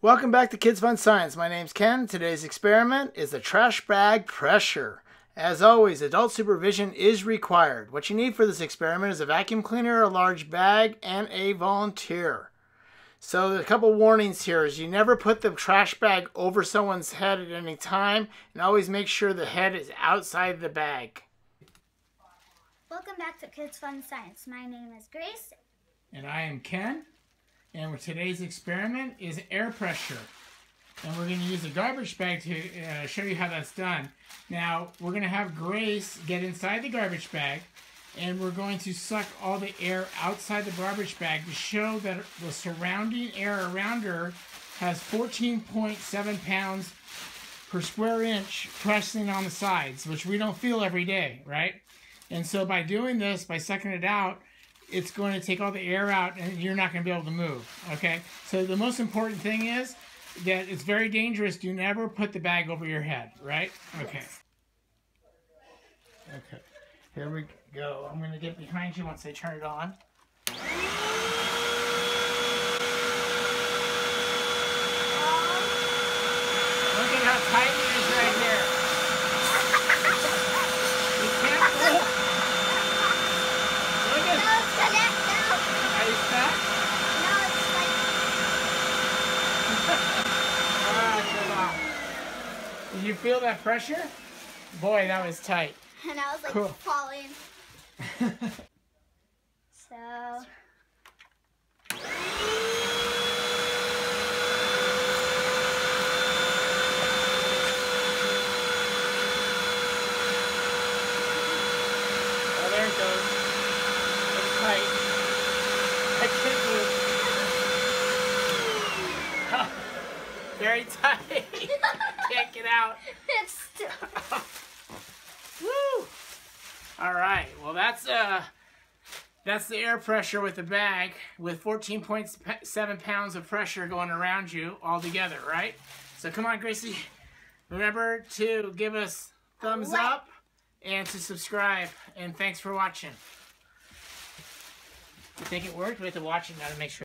Welcome back to Kids Fun Science. My name's Ken. Today's experiment is the trash bag pressure. As always, adult supervision is required. What you need for this experiment is a vacuum cleaner, a large bag, and a volunteer. So a couple warnings here is you never put the trash bag over someone's head at any time and always make sure the head is outside the bag. Welcome back to Kids Fun Science. My name is Grace. And I am Ken. And today's experiment is air pressure. And we're going to use a garbage bag to uh, show you how that's done. Now, we're going to have Grace get inside the garbage bag and we're going to suck all the air outside the garbage bag to show that the surrounding air around her has 14.7 pounds per square inch pressing on the sides, which we don't feel every day, right? And so by doing this, by sucking it out, it's going to take all the air out and you're not going to be able to move, okay? So the most important thing is that it's very dangerous. Do never put the bag over your head, right? Okay. Okay. Here we go. I'm going to get behind you once I turn it on. Look at how tight it is right here. You can't move. Look No, at it's connect now. Are you stuck? No, it's like Ah, shut off. Did you feel that pressure? Boy, that was tight. and I was like Cool. falling. So Oh, there it goes. It's tight. I can't move. Very tight. can't get out. it's still Woo! All right. Well, that's uh, that's the air pressure with the bag with 14.7 pounds of pressure going around you all together, right? So come on, Gracie. Remember to give us thumbs Like. up and to subscribe. And thanks for watching. You think it worked? We have to watch it now to make sure.